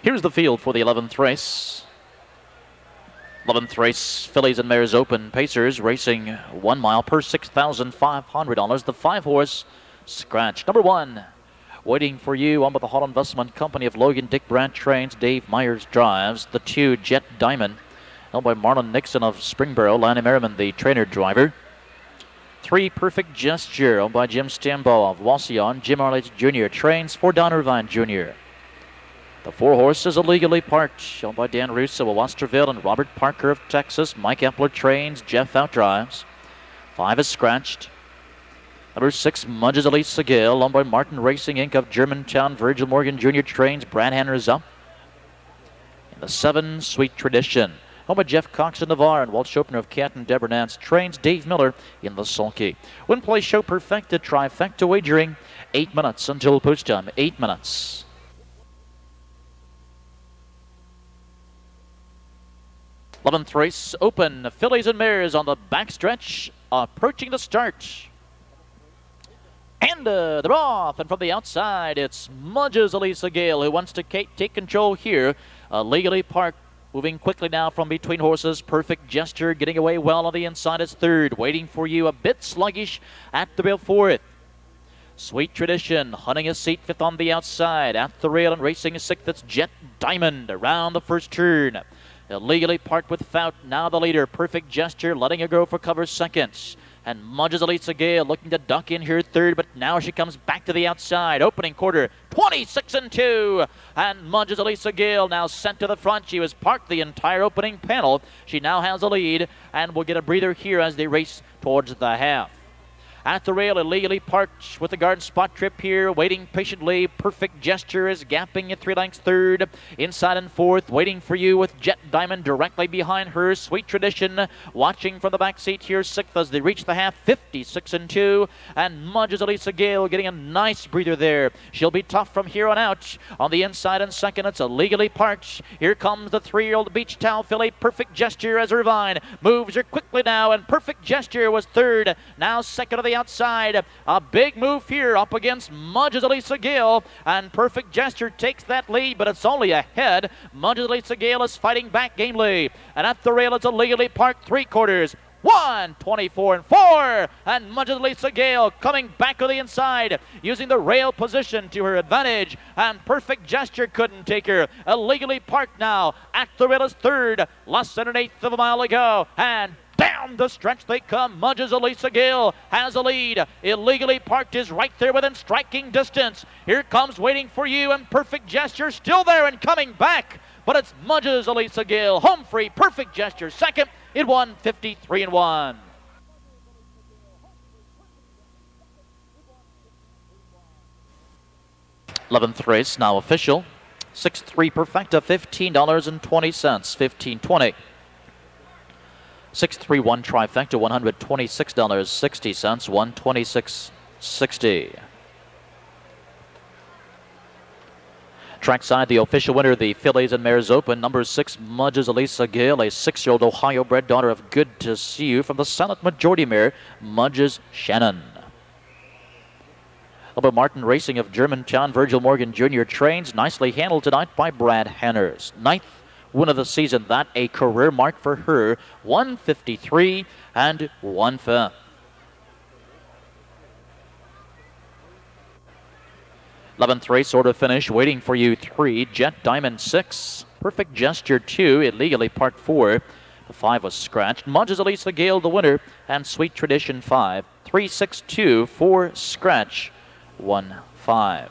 Here's the field for the 11th race. 11th race, fillies and mares open. Pacers racing one mile per $6,500. The five horse scratch. Number one, waiting for you on with the Hall Investment Company of Logan Dick Brandt trains. Dave Myers drives. The two, Jet Diamond, held by Marlon Nixon of Springboro. Lanny Merriman, the trainer driver. Three Perfect Gesture, owned by Jim Stambaugh of Wauseon. Jim Arledge Jr. trains for Don Irvine Jr. The four horses illegally parked, shown by Dan Russo of Westerville and Robert Parker of Texas. Mike Epler trains, Jeff outdrives. Five is scratched. Number six, Mudges Allisa Gail, owned by Martin Racing Inc. of Germantown. Virgil Morgan Jr. trains, Brad Hanners is up. And the seven, Sweet Tradition. Home by Jeff Cox of Navarre and Walt Schopener of Canton. Deborah Nance trains Dave Miller in the sulky. Win play show perfected trifecta wagering. Eight minutes until post time. Eight minutes. 11th race open. Fillies and Mares on the backstretch, approaching the start. And uh, they're off, and from the outside, it's Mudges Allisa Gail who wants to take control here. Uh, legally parked, moving quickly now from between horses. Perfect gesture, getting away well on the inside is third. Waiting for you, a bit sluggish at the rail fourth. Sweet Tradition hunting a seat fifth on the outside. At the rail and racing a sixth, it's Jet Diamond around the first turn. Illegally parked with Fout. Now the leader. Perfect gesture. Letting her go for cover seconds. And Mudges Allisa Gail looking to duck in here third, but now she comes back to the outside. Opening quarter, 26 and 2. And Mudges Allisa Gail now sent to the front. She was parked the entire opening panel. She now has a lead and will get a breather here as they race towards the half at the rail, illegally parked with the guard spot trip here, waiting patiently. Perfect gesture is gapping at three lengths third, inside and fourth, waiting for you with Jet Diamond directly behind her. Sweet Tradition watching from the back seat here, sixth as they reach the half, 56 and two, and Mudges Allisa Gail getting a nice breather there. She'll be tough from here on out. On the inside and second, it's illegally parked. Here comes the three-year-old Beach Towel filly. Perfect gesture as Irvine moves her quickly now, and Perfect gesture was third. Now second of the outside. A big move here up against Mudges Allisa Gail. And Perfect Gesture takes that lead, but it's only ahead. Mudges Allisa Gail is fighting back gamely. And at the rail, it's a legally parked three quarters. One, 24 and four. And Mudges Allisa Gail coming back to the inside, using the rail position to her advantage. And perfect gesture couldn't take her. Illegally parked now. At the rail is third. Less than an eighth of a mile ago. And down the stretch they come. Mudges Allisa Gail has a lead. Illegally parked is right there within striking distance. Here comes waiting for you and perfect gesture still there and coming back. But it's Mudges Allisa Gail. Home free, perfect gesture. Second, it won 53 and 1. Eleventh race now official. Six three perfecta, fifteen dollars and twenty cents, fifteen twenty. 631 trifecta, $126.60, 126.60. Trackside, the official winner, the Fillies and Mares Open, number six, Mudges Allisa Gail, a six-year-old Ohio-bred daughter of Good to See You from the silent majority mare, Mudges Shannon. Number Martin Racing of Germantown, Virgil Morgan Jr. trains, nicely handled tonight by Brad Hanners. Ninth win of the season. That a career mark for her. 153 and one fifth. Eleventh race order finish waiting for you. Three Jet Diamond six. Perfect gesture two. Illegally parked four. The five was scratched. Mudges Allisa Gail the winner and Sweet Tradition five. Three six two four scratch one five.